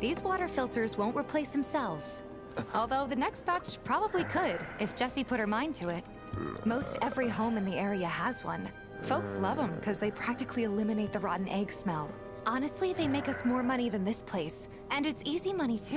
These water filters won't replace themselves. Although the next batch probably could, if Jessie put her mind to it. Most every home in the area has one. Folks love them because they practically eliminate the rotten egg smell. Honestly, they make us more money than this place. And it's easy money, too.